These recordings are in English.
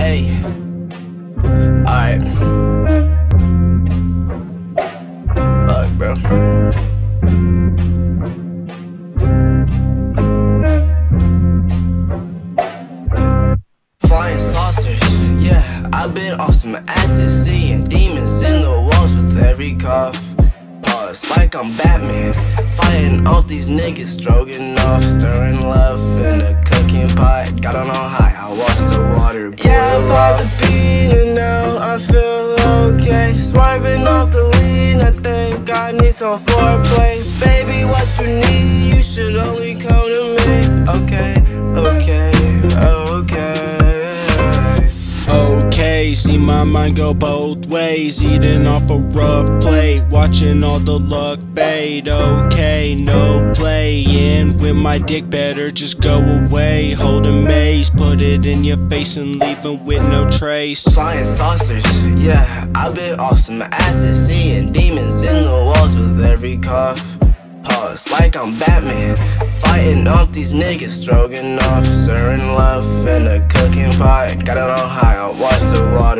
Hey. Alright. Fuck, bro. Flying saucers, yeah, I've been off some acid, seeing demons in the walls with every cough. Pause, like I'm Batman, fighting off these niggas, stroking off, stirring love in a cooking pot. Got on all high, I watched the Yeah, I bought the bean and now I feel okay. Swerving off the lean, I think I need some foreplay. Baby, what you need, you should only come to me. Okay, okay. See my mind go both ways. Eating off a rough plate, watching all the luck bait. Okay, no playing with my dick, better just go away. Hold a mace, put it in your face and leaving with no trace. Flying saucers, yeah, I've been off some acid, seeing demons in the walls with every cough. Pause, like I'm Batman, fighting off these niggas, stroking off, stirring love in a cooking pot. Got it on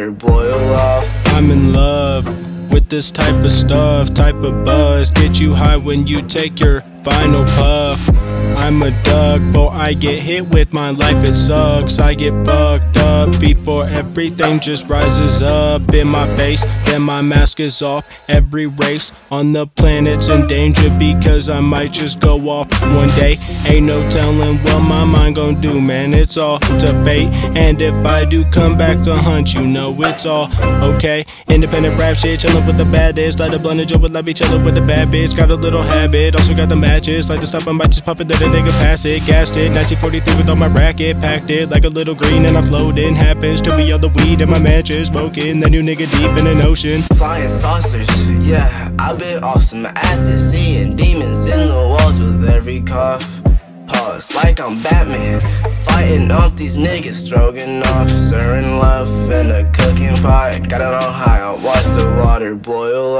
water boil off. I'm in love with this type of stuff, type of buzz. Get you high when you take your final puff. I'm a duck, but I get hit with my life, it sucks. I get fucked up before everything just rises up in my face. Then my mask is off. Every race on the planet's in danger because I might just go off one day. Ain't no telling what my mind gon' do, man. It's all to fate. And if I do come back to hunt, you know it's all okay. Independent rap shit, chillin' with the baddest. Light a blunt and with Levy, chillin' with the bad bitch. Got a little habit, also got the matches. Like the stuff I might just puff it, nigga pass it. Gassed it, 1943 with all my racket. Packed it like a little green and I'm floating. Happens to be all the weed in my mansion. Smoking that new nigga deep in an ocean. Flying saucers, yeah, I've been off some acid, seeing demons in the walls with every cough. Pause, like I'm Batman, fighting off these niggas, stroking off, stirring love in a cooking pot. Got it on high, I watch the water boil